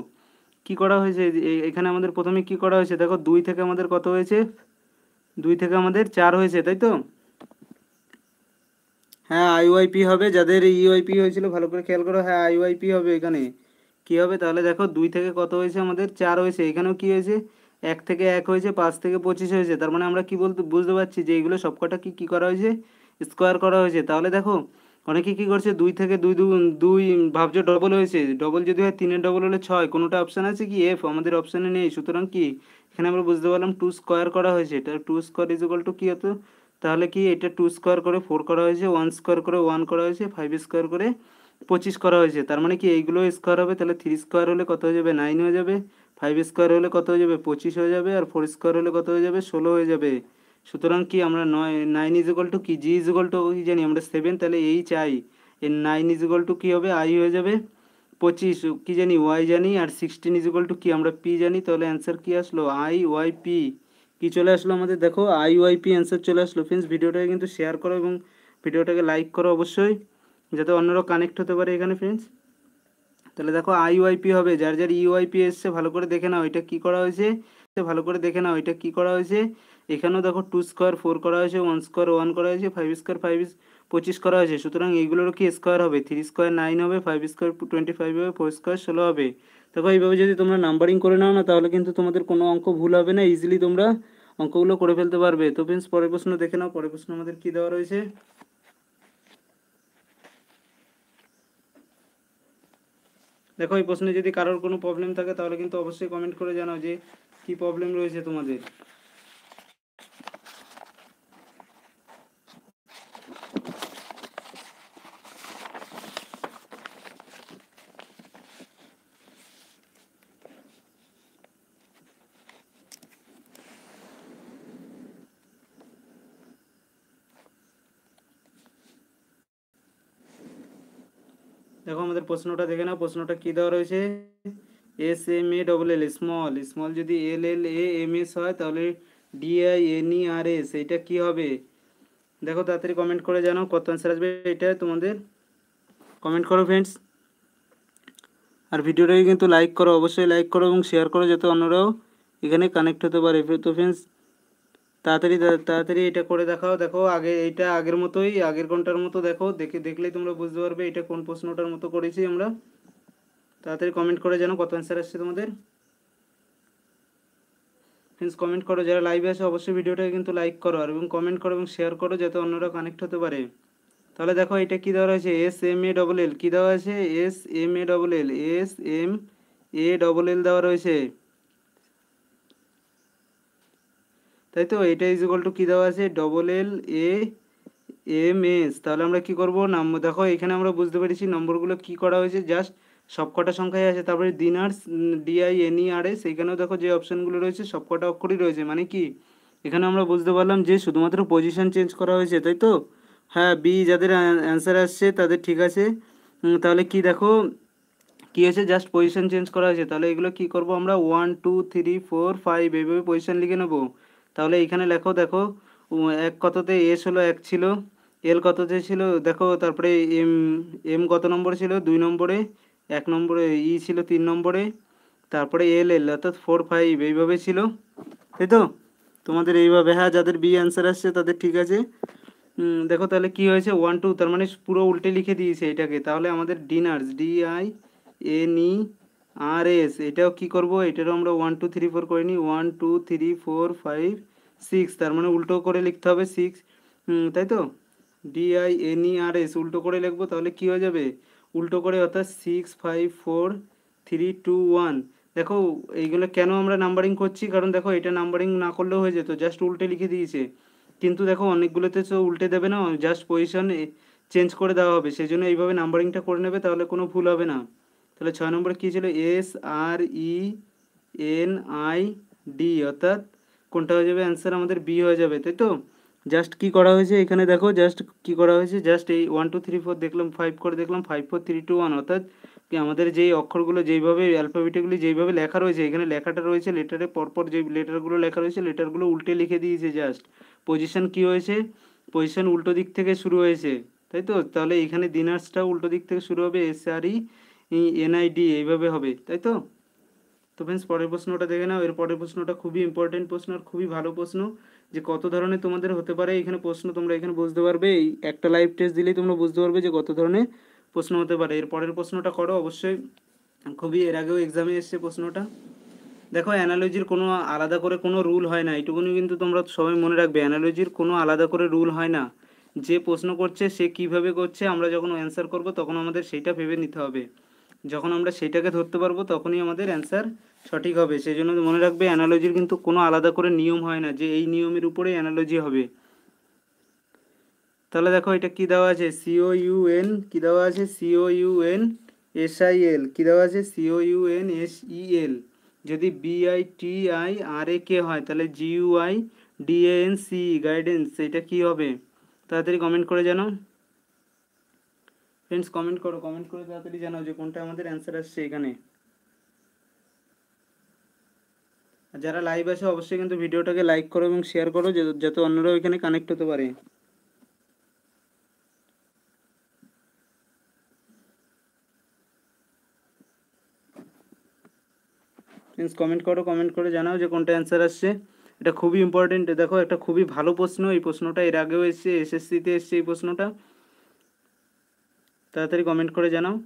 কি করা হয়েছে? এখানে আমাদের প্রথমে কি করা হয়েছে? দেখো, দুই থেকে আমাদের কত হয়েছে? দুই থেকে আমাদের চার হয়েছে, তাই তো? হ্যাঁ আইওআইপি হবে। যাদের ইউআইপি হয়েছিল, ভালো করে খেয়াল করো। হ্যাঁ আইওআইপি হবে এখানে। কি হবে? তাহলে দেখো, দুই থেকে কত হয়েছে? আমাদের চার হয়েছে। এখানেও কি হয়েছে? এক থেকে এক হয়েছে, পাঁচ থেকে পঁচিশ হয়েছে। তার মানে আমরা কি বলতে, বুঝতে পারছি যে এইগুলো সবকটা কি, কী করা হয়েছে? স্কোয়ার করা হয়েছে। তাহলে দেখো, অনেকে কী করছে, দুই থেকে দুই দুই ভাবছ ডবল হয়েছে। ডবল যদি হয়, তিনের ডবল হলে ছয়। কোনোটা অপশান আছে কি? এফ আমাদের অপশানে নেই। সুতরাং কি, এখানে আমরা বুঝতে পারলাম টু স্কোয়ার করা হয়েছে। এটা two square is equal to কী হতো? তাহলে কি, এটা টু স্কোয়ার করে ফোর করা হয়েছে ওয়ান স্কোয়ার করে ওয়ান করা হয়েছে ফাইভ স্কোয়ার করে পঁচিশ করা হয়েছে। তার মানে কি, এইগুলো স্কোয়ার হবে, তাহলে থ্রি স্কোয়ার হলে কত হয়ে যাবে? নাইন হয়ে যাবে। ফাইভ স্কোয়ার হলে কত হয়ে যাবে? পঁচিশ হয়ে যাবে আর ফোর স্কোয়ার হলে কত হয়ে যাবে? ষোলো হয়ে যাবে। সুতরাং কি আমরা নয় নাইন ইজ ইকুয়াল টু কি? জি ইজ ইকুয়াল টু কি জানি? আমরা সেভেন তাহলে এইচ আই এর নাইন ইজ ইকুয়াল টু কী হবে? আই হয়ে যাবে। পঁচিশ, কী জানি? ওয়াই জানি আর সিক্সটিন ইজ ইকুয়াল টু কি? আমরা পি জানি, তাহলে অ্যান্সার কী আসলো? আই ওয়াই পি কী চলে আসলো আমাদের? দেখো আই ওয়াই পি অ্যান্সার চলে আসলো। ফ্রেন্ডস ভিডিওটাকে কিন্তু শেয়ার করো এবং ভিডিওটাকে লাইক করো অবশ্যই, যাতে অন্যরাও কানেক্ট হতে পারে এখানে ফ্রেন্ডস তাহলে দেখো আইওআইপি হবে, যার যার ইউআইপি এসছে, ভালো করে দেখে নাও, এটা কি করা হয়েছে? ভালো করে দেখে নাও, এটা কি করা হয়েছে? এখানেও দেখো টু স্কোয়ার ফোর করা হয়েছে ওয়ান স্কোয়ার ওয়ান করা হয়েছে ফাইভ স্কোয়ার ফাইভ পঁচিশ করা হয়েছে, সুতরাং এইগুলোরও কি স্কোয়ার হবে? থ্রি স্কোয়ার নাইন হবে ফাইভ স্কোয়ার টোয়েন্টি ফাইভ হবে ফোর স্কোয়ার ষোলো হবে। দেখো, এইভাবে যদি তোমরা নাম্বারিং করে নাও না, তাহলে কিন্তু তোমাদের কোনো অঙ্ক ভুল হবে না ইজিলি তোমরা অঙ্কগুলো করে ফেলতে পারবে। তো ফ্রেন্ডস পরের প্রশ্ন দেখে নাও, পরের প্রশ্ন আমাদের কী দেওয়া রয়েছে? দেখো, এই প্রশ্নে যদি কারোর কোনো প্রবলেম থাকে, তাহলে কিন্তু অবশ্যই কমেন্ট করে জানাও যে কি প্রবলেম রয়েছে তোমাদের। দেখো আমাদের প্রশ্নটা, দেখে নাও প্রশ্নটা কী দেওয়া রয়েছে? S M A double L small small যদি L L A M S হয় তাহলে DI N E R S এটা কী হবে? দেখো তাড়াতাড়ি কমেন্ট করে জানাও কত অ্যান্সার আসবে এটা তোমাদের কমেন্ট করো ফ্রেন্ডস আর ভিডিওটাকে কিন্তু লাইক করো, অবশ্যই লাইক করো এবং শেয়ার করো যাতে অন্যরাও এখানে কানেক্ট হতে পারে। তো ফ্রেন্ডস তাড়াতাড়ি তাড়াতাড়ি এটা করে দেখাও, দেখো আগে এইটা আগের মতোই, আগের ঘণ্টার মতো দেখো, দেখে দেখলেই তোমরা বুঝতে পারবে এটা কোন প্রশ্নটার মতো করেছি আমরা। তাড়াতাড়ি কমেন্ট করে জানো কত অ্যান্সার আসছে তোমাদের। ফ্রেন্ডস কমেন্ট করো, যারা লাইভে আছে, অবশ্যই ভিডিওটাকে কিন্তু লাইক করো, আর এবং কমেন্ট করো এবং শেয়ার করো, যাতে অন্যরা কানেক্ট হতে পারে। তাহলে দেখো, এটা কী দেওয়া রয়েছে? S M A double L কী দেওয়া আছে? S M A double L S M A double L দেওয়া রয়েছে। তাই তো, এটা ইজ ইকুয়াল টু কী দেওয়া আছে? Double L A M S তাহলে আমরা কি করব? নাম্বার দেখো, এখানে আমরা বুঝতে পেরেছি নম্বরগুলো কি করা হয়েছে। জাস্ট সবকটা সংখ্যায় আছে। তারপরে দিনার্স ডিআই এনই আর এস এখানেও দেখো যে অপশানগুলো রয়েছে, সবকটা অক্ষরই রয়েছে। মানে কি? এখানে আমরা বুঝতে পারলাম যে শুধুমাত্র পজিশন চেঞ্জ করা হয়েছে, তাই তো? হ্যাঁ বি যাদের অ্যান্সার আসছে, তাদের ঠিক আছে। তাহলে কি দেখো? কী হয়েছে? জাস্ট পজিশন চেঞ্জ করা হয়েছে। তাহলে এগুলো কি করব আমরা? One two three four five এইভাবে পজিশন লিখে নেব। তাহলে এখানে লেখো, দেখো এক কততে এস হলো এক ছিল, এল কততে ছিল, দেখো, তারপরে এম এম কত নম্বরে ছিল? দুই নম্বরে, এক নম্বরে ই ছিল তিন নম্বরে, তারপরে এল এল, অর্থাৎ ফোর, ফাইভ, এইভাবে ছিল, তাই তো? তোমাদের এইভাবে হ্যাঁ যাদের বি অ্যান্সার আসছে, তাদের ঠিক আছে। দেখো তাহলে কি হয়েছে? ওয়ান, টু, তার মানে পুরো উল্টে লিখে দিয়েছে এটাকে। তাহলে আমাদের diners, D I N E R S এটাও কী করব? এটারও আমরা ওয়ান টু থ্রি ফোর করে নিই one two three four five six তার মানে উল্টো করে লিখতে হবে সিক্স তাই তো? D I N E R S উল্টো করে লিখব, তাহলে কী হয়ে যাবে? উল্টো করে অর্থাৎ six five four three two one দেখো, এইগুলো কেন আমরা নাম্বারিং করছি? কারণ দেখো, এটা নাম্বারিং না করলেও হয়ে যেত জাস্ট উল্টে লিখে দিয়েছে। কিন্তু দেখো, অনেকগুলোতে তো উল্টে দেবে না জাস্ট পজিশন চেঞ্জ করে দেওয়া হবে। সেই জন্য এইভাবে নাম্বারিংটা করে নেবে, তাহলে কোনো ভুল হবে না। তাহলে ছয় নম্বরে কী ছিল? S R E N I D অর্থাৎ কোনটা হয়ে যাবে? অ্যান্সার আমাদের বি হয়ে যাবে, তাই তো? জাস্ট কি করা হয়েছে? এখানে দেখো জাস্ট কি করা হয়েছে? জাস্ট এই ওয়ান টু থ্রি ফোর দেখলাম ফাইভ করে দেখলাম five four three two one অর্থাৎ কি আমাদের যেই অক্ষরগুলো যেইভাবে অ্যালফাবেটগুলি যেইভাবে লেখা রয়েছে, এখানে লেখাটা রয়েছে লেটারে পরপর যে লেটারগুলো লেখা রয়েছে লেটারগুলো উল্টে লিখে দিয়েছে জাস্ট পজিশন কি হয়েছে? পজিশন উল্টো দিক থেকে শুরু হয়েছে, তাই তো? তাহলে এখানে দিনার্সটা উল্টো দিক থেকে শুরু হবে এস আর ই এনআইডি এইভাবে হবে, তাই তো? তো ফ্রেন্ডস পরের প্রশ্নটা দেখে নাও। এর পরের প্রশ্নটা খুবই ইম্পর্টেন্ট প্রশ্ন আর খুবই ভালো প্রশ্ন যে কত ধরনের তোমাদের হতে পারে। এখানে প্রশ্ন তোমরা এখানে বুঝতে পারবে। এই একটা লাইভ টেস্ট দিলেই তোমরা বুঝতে পারবে যে কত ধরনের প্রশ্ন হতে পারে। এর পরের প্রশ্নটা করো অবশ্যই। খুবই এর আগেও এক্সামে এসছে প্রশ্নটা। দেখো অ্যানালজির কোনো আলাদা করে কোনো রুল হয় না। এইটুকুনি কিন্তু তোমরা সবাই মনে রাখবে। অ্যানালজির কোনো আলাদা করে রুল হয় না। যে প্রশ্ন করছে, সে কীভাবে করছে, আমরা যখন অ্যান্সার করব, তখন আমাদের সেইটা ভেবে নিতে হবে। যখন আমরা সেইটাকে ধরতে পারব, তখনই আমাদের অ্যান্সার সঠিক হবে। সেই জন্য মনে রাখবে অ্যানালজির কিন্তু কোনো আলাদা করে নিয়ম হয় না যে এই নিয়মের উপরেই অ্যানালজি হবে। তাহলে দেখো, এটা কী দেওয়া আছে? সিও ইউএন কী দেওয়া আছে? CO UN S I L কী দেওয়া আছে? CO UN S E L যদি বিআই টি আই আর এ কে হয়, তাহলে জিইউআই ডিএন সি গাইডেন্স এটা কী হবে? তাড়াতাড়ি কমেন্ট করে জানো ফ্রেন্ডস কমেন্ট করো কমেন্ট করে তাড়াতাড়ি জানাও যে কোনটা আমাদের অ্যান্সার আসছে এখানে। যারা লাইভ আছে, অবশ্যই কিন্তু ভিডিওটাকে লাইক করো এবং শেয়ার করো যাতে অন্যরাও এখানে কানেক্ট হতে পারে। ফ্রেন্ডস কমেন্ট করো কমেন্ট করে জানাও যে কোনটা অ্যান্সার আসছে। এটা খুবই ইম্পর্টেন্ট দেখো একটা খুবই ভালো প্রশ্ন, এই প্রশ্নটা এর আগেও এসছে, এসএসসিতে এসছে এই প্রশ্নটা। তাড়াতাড়ি কমেন্ট করে জানাও।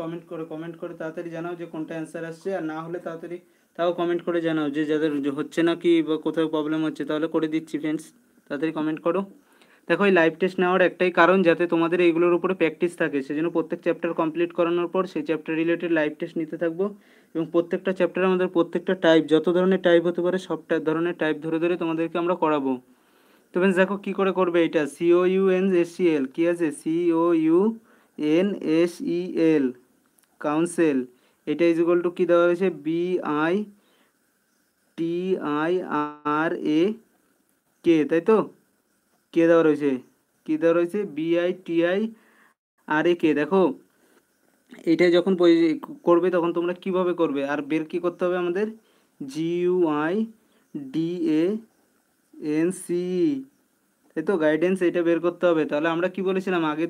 কমেন্ট করে কমেন্ট করে তাড়াতাড়ি জানাও যে কোনটা অ্যান্সার আসছে, আর না হলে তাড়াতাড়ি তাও কমেন্ট করে জানাও যে যাদের হচ্ছে না কি বা কোথাও প্রবলেম হচ্ছে, তাহলে করে দিচ্ছি ফ্রেন্ডস তাড়াতাড়ি কমেন্ট করো। দেখো, এই লাইভ টেস্ট নেওয়ার একটাই কারণ যাতে তোমাদের এইগুলোর উপরে প্র্যাকটিস থাকে। সেজন্য প্রত্যেক চ্যাপ্টার কমপ্লিট করানোর পর সেই চ্যাপ্টার রিলেটেড লাইভ টেস্ট নিতে থাকব। এবং প্রত্যেকটা চ্যাপ্টারে আমাদের প্রত্যেকটা টাইপ যত ধরনের টাইপ হতে পারে, সব ধরনের টাইপ ধরে ধরে তোমাদেরকে আমরা করাবো। তো ফ্রেন্ডস দেখো কী করে করবে এটা? CO U N S C L কী আছে? CO U N S E L counsel এটা ইজ ইকুয়াল টু কী দেওয়া হয়েছে B I T I R A K তাই তো? কে দেওয়া রয়েছে? কী দেওয়া রয়েছে? B I T I R A K দেখো? এটা যখন করবে তখন তোমরা কীভাবে করবে? আর বের কি করতে হবে আমাদের? G U I D A N C তাই তো? গাইডেন্স এটা বের করতে হবে। তাহলে আমরা কি বলেছিলাম? আগে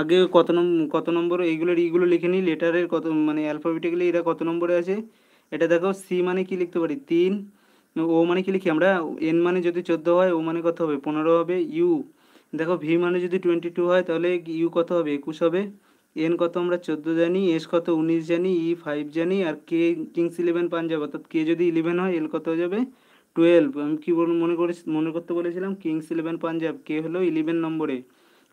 আগে কত নম্বর কত নম্বর এইগুলোর ইগুলো লিখে নিই। লেটারের কত মানে অ্যালফাবেটিক্যালি এরা কত নম্বরে আছে? এটা দেখো সি মানে কি লিখতে পারি? তিন ও মানে কি লিখি? আমরা এন মানে যদি চোদ্দ হয় ও মানে কত হবে? পনেরো হবে? ইউ দেখো ভি মানে যদি টোয়েন্টি টু হয়, তাহলে ইউ কত হবে? একুশ হবে। এন কত আমরা চোদ্দ জানি এস কত উনিশ জানি ই ফাইভ জানি, আর কে কিংস ইলেভেন পাঞ্জাব, অর্থাৎ কে যদি ইলেভেন হয় এল কত হয়ে যাবে? টুয়েলভ আমি কী মনে করে মনে করতে বলেছিলাম কিংস ইলেভেন পাঞ্জাব কে হলো ইলেভেন নম্বরে।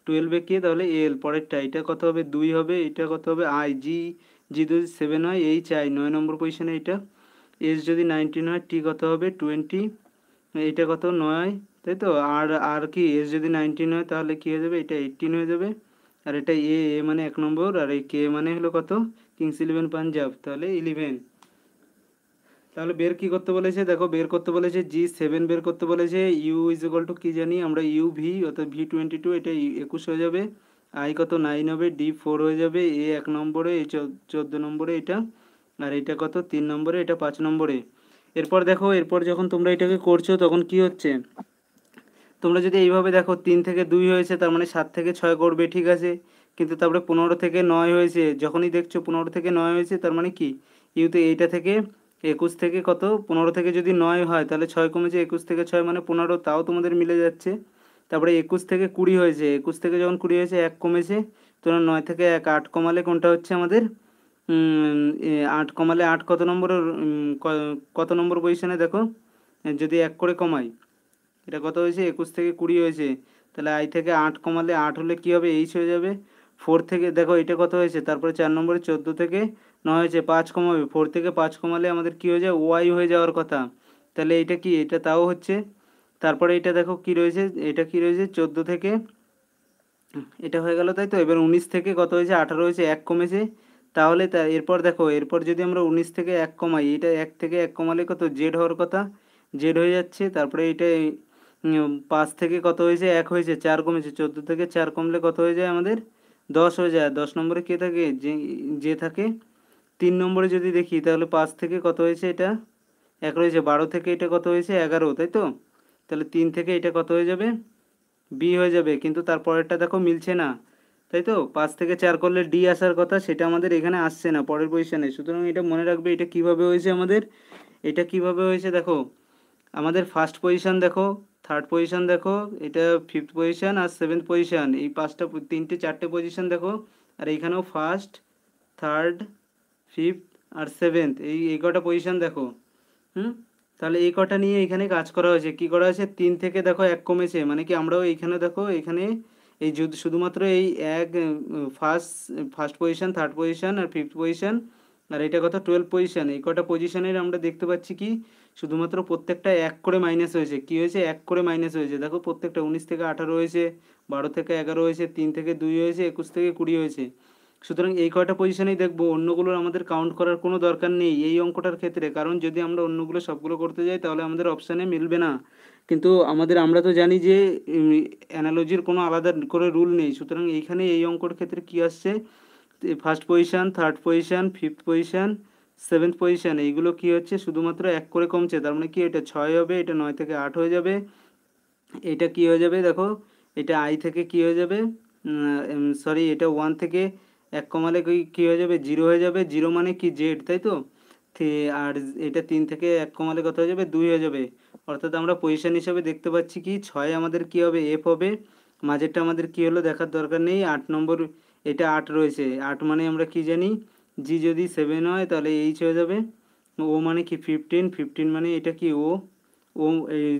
টুয়েলভে কে তাহলে এল পরেরটা, এটা কত হবে? দুই হবে, এটা কত হবে? আই জি জি যদি সেভেন হয় এইচ আই নয় নম্বর পজিশনে এটা। এস যদি নাইনটিন হয় টি কত হবে? টোয়েন্টি এটা কত? নয়, তাই তো? আর আর কি? এস যদি নাইনটিন হয়, তাহলে কী হয়ে যাবে? এটা এইটিন হয়ে যাবে। আর এটা এ এ মানে এক নম্বর, আর এই কে মানে হলো কত? কিংস ইলেভেন পাঞ্জাব, তাহলে ইলেভেন তাহলে বের কি করতে বলেছে? দেখো, বের করতে বলেছে জি সেভেন বের করতে বলেছে ইউ ইজ ইকুয়াল টু কী জানি? আমরা ইউ ভি অর্থাৎ ভি টোয়েন্টি টু এটা একুশ হয়ে যাবে। আই কত? নাইন হবে ডি ফোর হয়ে যাবে। এ এক নম্বরে, এই চোদ্দ নম্বরে এটা। আর এটা কত? তিন নম্বরে, এটা পাঁচ নম্বরে। এরপর দেখো, এরপর যখন তোমরা এটাকে করছ, তখন কি হচ্ছে? তোমরা যদি এইভাবে দেখো, তিন থেকে দুই হয়েছে, তার মানে সাত থেকে ছয় করবে ঠিক আছে? কিন্তু তারপরে পনেরো থেকে নয় হয়েছে, যখনই দেখছ পনেরো থেকে নয় হয়েছে, তার মানে কি? ইউতে এইটা থেকে একুশ থেকে কত? পনেরো থেকে যদি নয় হয়, তাহলে ছয় কমেছে, একুশ থেকে ছয় মানে পনেরো, তাও তোমাদের মিলে যাচ্ছে। তারপরে একুশ থেকে কুড়ি হয়েছে, একুশ থেকে যখন কুড়ি হয়েছে, এক কমেছে তোমরা নয় থেকে এক, আট কমালে কোনটা হচ্ছে আমাদের? আট কমালে আট কত নম্বরের কত নম্বর পজিশনে দেখো? যদি এক করে কমাই, এটা কত হয়েছে? একুশ থেকে কুড়ি হয়েছে। তাহলে আই থেকে আট কমালে আট হলে কী হবে? এইচ হয়ে যাবে। ফোর থেকে, দেখো, এটা কত হয়েছে? তারপরে চার নম্বরে চোদ্দ থেকে নয় হয়েছে, পাঁচ কমাবে। ফোর থেকে পাঁচ কমালে আমাদের কী হয়ে যায়? ওয়াই হয়ে যাওয়ার কথা। তাহলে এটা কি? এটা তাও হচ্ছে। তারপরে এটা দেখো কি রয়েছে? এটা কি রয়েছে? চোদ্দ থেকে, এটা হয়ে গেল তাই তো? এবার উনিশ থেকে কত হয়েছে? আঠারো হয়েছে, এক কমেছে। তাহলে তা, এরপর দেখো, এরপর যদি আমরা উনিশ থেকে এক কমাই এটা এক থেকে এক কমালে কত? জেড হওয়ার কথা? জেড হয়ে যাচ্ছে, তারপরে এটা পাঁচ থেকে কত হয়েছে? এক হয়েছে, চার কমেছে, চোদ্দ থেকে চার কমলে কত হয়ে যায় আমাদের? দশ হয়ে যায়। দশ নম্বরে কে থাকে? যে যে থাকে। তিন নম্বরে যদি দেখি, তাহলে পাঁচ থেকে কত হয়েছে এটা? এক রয়েছে, বারো থেকে এটা কত হয়েছে? এগারো, তাই তো? তাহলে তিন থেকে এটা কত হয়ে যাবে? বি হয়ে যাবে, কিন্তু তারপরেরটা দেখো মিলছে না। তাই তো? পাঁচ থেকে চার করলে ডি আসার কথা, সেটা আমাদের এখানে আসছে না, পরের পজিশনে সুতরাং এটা মনে রাখবে, এটা কীভাবে হয়েছে আমাদের? এটা কীভাবে হয়েছে দেখো, আমাদের ফার্স্ট পজিশন দেখো থার্ড পজিশন দেখো, এটা ফিফথ পজিশন আর সেভেন্থ পজিশন এই পাঁচটা, তিনটে, চারটে পজিশন দেখো, আর এইখানেও ফার্স্ট থার্ড ফিফথ আর সেভেন্থ এই এই কটা পজিশন দেখো, হুম? তাহলে এই কটা নিয়ে এখানে কাজ করা হয়েছে। কি করা হয়েছে? তিন থেকে দেখো, এক কমেছে। মানে কি আমরাও এইখানে দেখো, এখানে এই শুধুমাত্র এই এক first first position third position আর ফিফথ পজিশন আর এটা কথা টুয়েলভ পজিশন এই কটা পজিশনের আমরা দেখতে পাচ্ছি কি? শুধুমাত্র প্রত্যেকটা এক করে মাইনাস হয়েছে। কি হয়েছে? এক করে মাইনাস হয়েছে। দেখো প্রত্যেকটা উনিশ থেকে আঠারো হয়েছে, বারো থেকে এগারো হয়েছে, তিন থেকে দুই হয়েছে, একুশ থেকে কুড়ি হয়েছে। সুতরাং এই কয়টা পজিশনেই দেখব, অন্যগুলোর আমাদের কাউন্ট করার কোনো দরকার নেই এই অঙ্কটার ক্ষেত্রে। কারণ যদি আমরা অন্যগুলো সবগুলো করতে যাই, তাহলে আমাদের অপশানে মিলবে না। কিন্তু আমাদের, আমরা তো জানি যে অ্যানালজির কোনো আলাদা করে রুল নেই। সুতরাং এইখানে এই অঙ্কর ক্ষেত্রে কি আসছে? First position third position fifth position seventh position এইগুলো কি হচ্ছে? শুধুমাত্র এক করে কমছে। তার মানে কি? এটা ছয় হবে, এটা নয় থেকে আট হয়ে যাবে। এটা কি হয়ে যাবে? দেখো, এটা আই থেকে কি হয়ে যাবে? সরি এটা ওয়ান থেকে এক কমালে কি, কী হয়ে যাবে? জিরো হয়ে যাবে। জিরো মানে কি? জেড, তাই তো? আর এটা তিন থেকে এক কমালে কত হয়ে যাবে? দুই হয়ে যাবে। অর্থাৎ আমরা পজিশন হিসাবে দেখতে পাচ্ছি কি, ছয় আমাদের কি হবে? এফ হবে। মাঝেরটা আমাদের কি হলো? দেখার দরকার নেই। আট নম্বর, এটা আট রয়েছে। আট মানে আমরা কি জানি? জি যদি সেভেন হয়, তাহলে এইচ হয়ে যাবে। ও মানে কি? ফিফটিন ফিফটিন মানে এটা কি? ও ও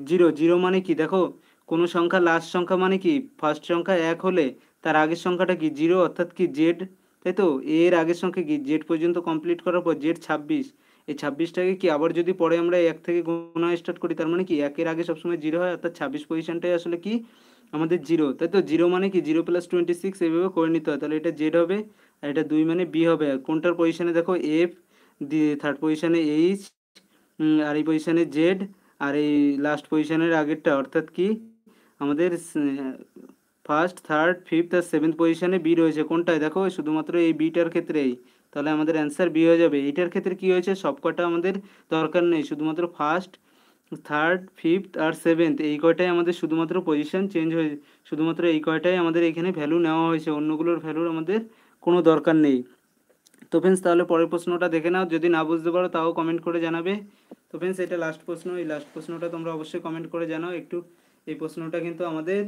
জিরো জিরো মানে কি? দেখো, কোনো সংখ্যা লাস্ট সংখ্যা মানে কি? ফার্স্ট সংখ্যা এক হলে তার আগের সংখ্যাটা কি? জিরো অর্থাৎ কি? জেড তাই তো? এর আগের সংখ্যা কি জেড পর্যন্ত কমপ্লিট করার পর জেড ছাব্বিশ? এই ছাব্বিশটাকে কি আবার যদি পরে আমরা এক থেকে গোনা স্টার্ট করি, তার মানে কি একের আগে সবসময় জিরো হয়? অর্থাৎ ছাব্বিশ পজিশনটাই আসলে কি? আমাদের জিরো তাই তো? জিরো মানে কি? জিরো প্লাস টোয়েন্টি সিক্স এইভাবে করে নিতে হয়। তাহলে এটা জেড হবে আর এটা দুই মানে বি হবে। আর কোনটার পজিশনে দেখো এফ থার্ড পজিশনে এইচ আর এই পজিশনে জেড আর এই লাস্ট পজিশনের আগেরটা। অর্থাৎ কি? আমাদের ফার্স্ট থার্ড ফিফথ আর সেভেন্থ পজিশনে বি রয়েছে। কোনটায়? দেখো শুধুমাত্র এই বিটার ক্ষেত্রেই। তাহলে আমাদের অ্যান্সার বি হয়ে যাবে। এইটার ক্ষেত্রে কি হয়েছে? সবকটা আমাদের দরকার নেই। শুধুমাত্র ফার্স্ট থার্ড ফিফথ আর সেভেন্থ এই কয়টাই আমাদের শুধুমাত্র পজিশন চেঞ্জ হয়ে শুধুমাত্র এই কয়টাই আমাদের এখানে ভ্যালু নেওয়া হয়েছে। অন্যগুলোর ভ্যালুর আমাদের কোনো দরকার নেই। তো ফ্রেন্ডস তাহলে পরের প্রশ্নটা দেখে নাও। যদি না বুঝতে পারো, তাও কমেন্ট করে জানাবে। তো ফ্রেন্ডস এটা লাস্ট প্রশ্ন। এই লাস্ট প্রশ্নটা তোমরা অবশ্যই কমেন্ট করে জানাও। একটু এই প্রশ্নটা কিন্তু আমাদের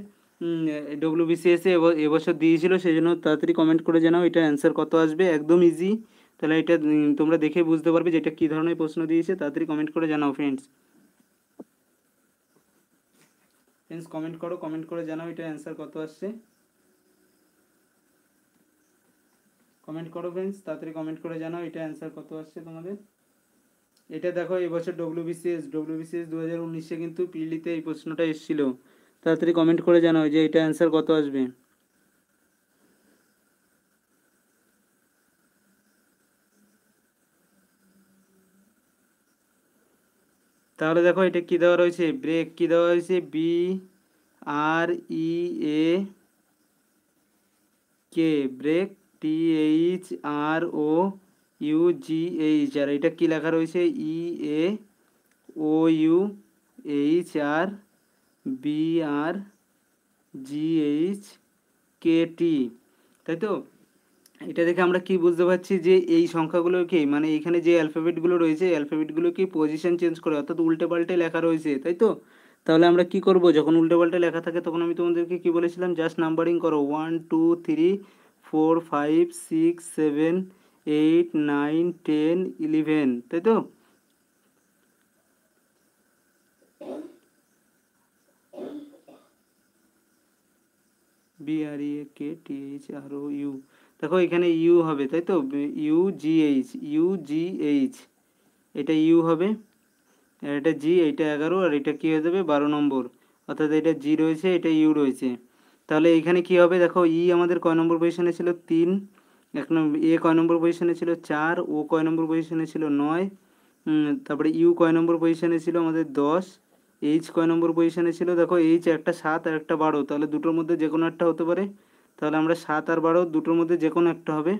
ডব্লিউবিসিএসে এবছর দিয়েছিল সেই জন্য তাড়াতাড়ি কমেন্ট করে জানাও, এটা অ্যান্সার কত আসবে? একদম ইজি তাহলে এটা তোমরা দেখে বুঝতে পারবে যে এটা কী ধরনের প্রশ্ন দিয়েছে। তাড়াতাড়ি কমেন্ট করে জানাও ফ্রেন্ডস ফ্রেন্ডস কমেন্ট করো কমেন্ট করে জানাও, এটা অ্যান্সার কত আসছে। কমেন্ট করো ফ্রেন্ডস তাড়াতাড়ি কমেন্ট করে জানাও, এটা অ্যান্সার কত আসছে তোমাদের। এটা দেখো, এবছর ডব্লিউবিসিএস ডব্লিউবিসিএস দু হাজার উনিশে কিন্তু পিলিতে এই প্রশ্নটা এসেছিল। তাড়াতাড়ি কমেন্ট করে জানাও যে এটা অ্যান্সার কত আসবে। তাহলে দেখো এটা কি দেওয়া রয়েছে? ব্রেক কি দেওয়া হয়েছে B R E A K break T H R O U G H আর এটা কি লেখা রয়েছে? E A O U H R B R G H K T তাই তো এটা দেখে আমরা কি বুঝতে পারছি যে এই সংখ্যাগুলোকে মানে এখানে যে অ্যালফাবেটগুলো রয়েছে অ্যালফাবেটগুলোকে পজিশন চেঞ্জ করে, অর্থাৎ উল্টে পাল্টে লেখা রয়েছে তাই তো তাহলে আমরা কি করব? যখন উল্টে পাল্টে লেখা থাকে, তখন আমি তোমাদেরকে কি বলেছিলাম? জাস্ট নাম্বারিং করো। One two three four five six seven eight nine ten eleven তাই তো B R E K T H R O U দেখো, এখানে ইউ হবে, তাই তো? U G H U G H এটা ইউ হবে, আর এটা জি এইটা এগারো, আর এটা কী হয়ে যাবে? বারো নম্বর। অর্থাৎ এটা জি রয়েছে, এটা ইউ রয়েছে। তাহলে এখানে কি হবে? দেখো ই আমাদের কয় নম্বর পজিশনে ছিল? তিন। এক নম্বর এ কয় নম্বর পজিশনে ছিল? চার। ও কয় নম্বর পজিশনে ছিল? নয়। তারপরে ইউ কয় নম্বর পজিশনে ছিল? আমাদের দশ। এইচ কয় নম্বর পজিশনে ছিল? দেখো এইচ একটা সাত আর একটা বারো। তাহলে দুটোর মধ্যে যে কোনো একটা হতে পারে। তাহলে আমরা সাত আর বারো দুটোর মধ্যে যে কোনো একটা হবে।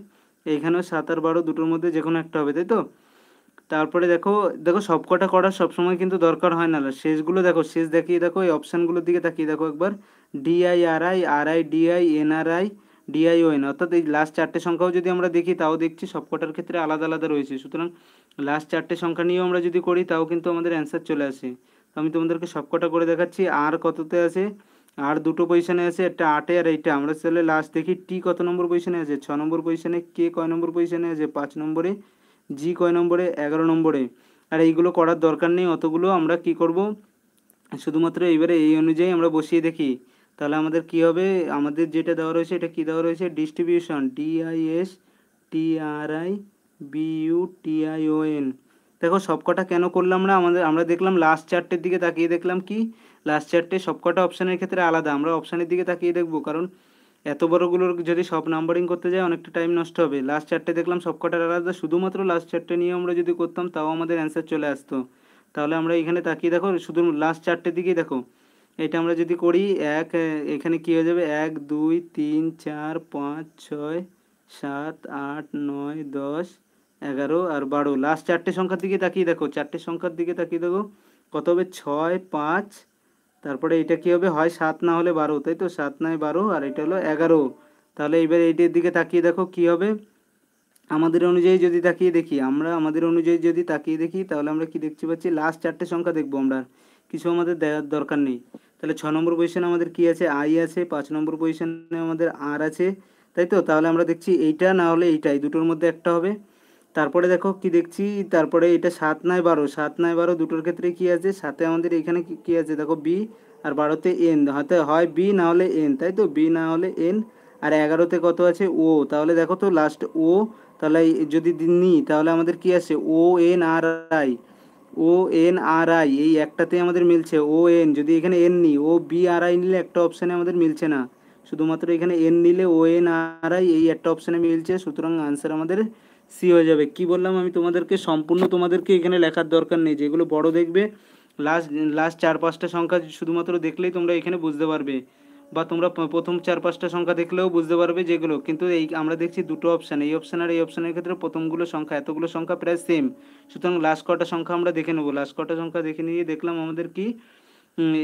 এইখানেও সাত আর বারো দুটোর মধ্যে যে কোনো একটা হবে, তাই তো? তারপরে দেখো দেখো, সবকটা করার সবসময় কিন্তু দরকার হয় না। শেষগুলো দেখো, শেষ দেখিয়ে দেখো, এই অপশানগুলোর দিকে তাকিয়ে দেখো একবার। DI R I R I DI NRI DION অর্থাৎ এই লাস্ট চারটে সংখ্যাও যদি আমরা দেখি, তাও দেখছি সবকটার ক্ষেত্রে আলাদা আলাদা রয়েছে। সুতরাং লাস্ট চারটে সংখ্যা নিয়েও আমরা যদি করি, তাও কিন্তু আমাদের অ্যান্সার চলে আসে। আমি তোমাদেরকে সবকটা করে দেখাচ্ছি। আর কততে আছে? আর দুটো পজিশনে আছে, একটা আটে আর এইটা। আমরা তাহলে লাস্ট দেখি টি কত নম্বর পজিশনে আছে? ছ নম্বর পজিশনে কে কয় নম্বর পজিশনে আছে? পাঁচ নম্বরে। জি কয় নম্বরে? এগারো নম্বরে। আর এইগুলো করার দরকার নেই, অতগুলো আমরা কি করব? শুধুমাত্র এইবারে এই অনুযায়ী আমরা বসিয়ে দেখি। তাহলে আমাদের কি হবে? আমাদের যেটা দেওয়া রয়েছে, এটা কি দেওয়া রয়েছে? Distribution D I S T R I B U T I O N দেখো, সবকটা কেন করলাম না? আমাদের, আমরা দেখলাম লাস্ট চারটের দিকে তাকিয়ে দেখলাম কি? লাস্ট চারটে সবকটা অপশানের ক্ষেত্রে আলাদা। আমরা অপশানের দিকে তাকিয়ে দেখব, কারণ এত বড়গুলোর যদি সব নাম্বারিং করতে যাই, অনেকটা টাইম নষ্ট হবে। লাস্ট চারটে দেখলাম সবকটার আলাদা। শুধুমাত্র লাস্ট চারটে নিয়ে আমরা যদি করতাম, তাও আমাদের অ্যান্সার চলে আসতো। তাহলে আমরা এখানে তাকিয়ে দেখো, শুধু লাস্ট চারটের দিকেই দেখো। এটা আমরা যদি করি, এক, এখানে কী হয়ে যাবে? এক, দুই, তিন, চার, পাঁচ, ছয়, সাত, আট, নয়, দশ এগারো আর বারো। লাস্ট চারটে সংখ্যার দিকে তাকিয়ে দেখো। চারটে সংখ্যার দিকে তাকিয়ে দেখো। কত হবে? ছয়, পাঁচ। তারপরে এটা কী হবে? হয় সাত, না হলে বারো। তাই তো? সাত, নয়, বারো। আর এটা হলো এগারো। তাহলে এবার এইটার দিকে তাকিয়ে দেখো কী হবে? আমাদের অনুযায়ী যদি তাকিয়ে দেখি, আমরা আমাদের অনুযায়ী যদি তাকিয়ে দেখি, তাহলে আমরা কি দেখতে পাচ্ছি? লাস্ট চারটে সংখ্যা দেখব আমরা। কিছু আমাদের দেওয়ার দরকার নেই। তাহলে ছ নম্বর পজিশনে আমাদের কি আছে? আই আছে। পাঁচ নম্বর পজিশনে আমাদের আর আছে। তাই তো? তাহলে আমরা দেখছি এইটা না হলে এইটাই। দুটোর মধ্যে একটা হবে। তারপরে দেখো কি দেখছি? তারপরে এটা সাত নয় বারো। সাত নয় বারো দুটোর ক্ষেত্রে কি আছে? সাথে আমাদের এখানে কি আছে? দেখো বি আর বারোতে এন হাতে হয় বি না হলে এন তাই তো? বি না হলে এন আর এগারোতে কত আছে? ও তাহলে দেখো তো লাস্ট ও তাহলে যদি নিই তাহলে আমাদের কি আছে? O N R I O O N R I এই একটাতে আমাদের মিলছে ও এন যদি এখানে এন নিই ও বি আর আই নিলে একটা অপশানে আমাদের মিলছে না। শুধুমাত্র এখানে এন নিলে ও এন আর আই এই একটা অপশানে মিলছে। সুতরাং আনসার আমাদের সি হয়ে যাবে। কি বললাম আমি? তোমাদেরকে সম্পূর্ণ তোমাদেরকে এখানে লেখার দরকার নেই। যেগুলো বড় দেখবে লাস্ট লাস্ট চার পাঁচটা সংখ্যা শুধুমাত্র দেখলেই তোমরা এখানে বুঝতে পারবে। বা তোমরা প্রথম চার পাঁচটা সংখ্যা দেখলেও বুঝতে পারবে যেগুলো। কিন্তু এই, আমরা দেখছি দুটো অপশান এই অপশান আর এই অপশানের ক্ষেত্রে প্রথমগুলো সংখ্যা, এতগুলো সংখ্যা প্রায় সেম সুতরাং লাস্ট কটা সংখ্যা আমরা দেখে নেব। লাস্ট কটা সংখ্যা দেখে নিয়ে দেখলাম আমাদের কি?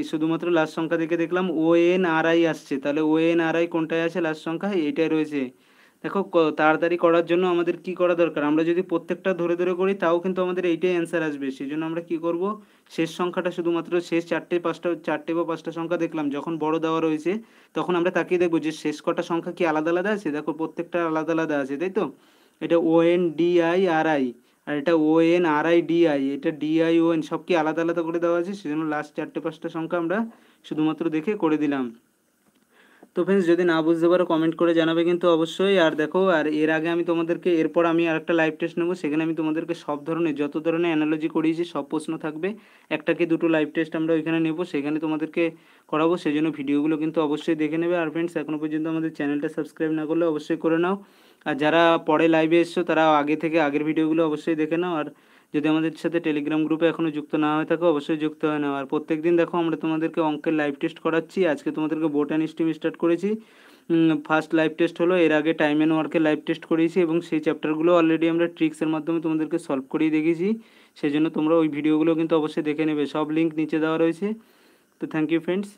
শুধুমাত্র লাস্ট সংখ্যা দেখে দেখলাম ও এন আর আই আসছে। তাহলে ও এন আর আই কোনটায় আছে? লাস্ট সংখ্যা এইটাই রয়েছে। দেখো তাড়াতাড়ি করার জন্য আমাদের কি করা দরকার? আমরা যদি প্রত্যেকটা ধরে ধরে করি, তাও কিন্তু আমাদের এইটাই অ্যান্সার আসবে। সেই জন্য আমরা কি করব? শেষ সংখ্যাটা শুধুমাত্র শেষ চারটে, পাঁচটা, চারটে বা পাঁচটা সংখ্যা দেখলাম। যখন বড় দেওয়া রয়েছে, তখন আমরা তাকিয়ে দেখব যে শেষ কটা সংখ্যা কি আলাদা আলাদা আছে? দেখো, প্রত্যেকটা আলাদা আলাদা আছে, তাই তো? এটা O N D I R I আর এটা O N R I D I এটা ডি আই ও এন সব কি আলাদা আলাদা করে দেওয়া আছে? সেজন্য লাস্ট চারটে, পাঁচটা সংখ্যা আমরা শুধুমাত্র দেখে করে দিলাম। তো ফ্রেন্ডস যদি না বুঝতে পারো কমেন্ট করে জানাবে কিন্তু অবশ্যই। আর দেখো, আর এর আগে আমি তোমাদেরকে, এরপর আমি আরেকটা লাইভ টেস্ট নেব। সেখানে আমি তোমাদেরকে সব ধরনের, যত ধরনের অ্যানালজি করিয়েছি, সব প্রশ্ন থাকবে। একটা কি দুটো লাইভ টেস্ট আমরা ওইখানে নেব, সেখানে তোমাদেরকে করাবো। সেই জন্য ভিডিওগুলো কিন্তু অবশ্যই দেখে নেবে। আর ফ্রেন্ডস এখনও পর্যন্ত আমাদের চ্যানেলটা সাবস্ক্রাইব না করলে অবশ্যই করে নাও। আর যারা পরে লাইভে এসছো, তারা আগে থেকে আগের ভিডিওগুলো অবশ্যই দেখে নাও। আর যদি আমাদের সাথে টেলিগ্রাম গ্রুপে এখনও যুক্ত না হয়ে থাকো, অবশ্যই যুক্ত হয়ে নাও। আর প্রত্যেক দিন দেখো, আমরা তোমাদেরকে অঙ্কের লাইভ টেস্ট করাচ্ছি। আজকে তোমাদেরকে বোট অ্যান্ড স্টিম স্টার্ট করেছি। ফার্স্ট লাইভ টেস্ট হলো, এর আগে টাইম অ্যান্ড ওয়ার্কের লাইভ টেস্ট করিয়েছি এবং সেই চ্যাপ্টারগুলো অলরেডি আমরা ট্রিক্সের মাধ্যমে তোমাদেরকে সলভ করিয়ে দেখিয়েছি। সেই জন্য তোমরা ওই ভিডিওগুলো কিন্তু অবশ্যই দেখে নেবে। সব লিঙ্ক নিচে দেওয়া রয়েছে। তো থ্যাংক ইউ ফ্রেন্ডস